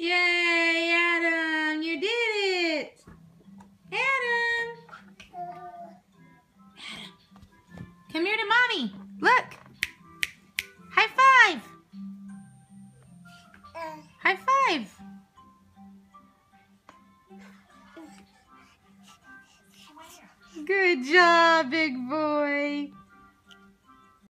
Yay, Adam, you did it. Adam. Adam. Come here to mommy. Look. High five. High five. Good job,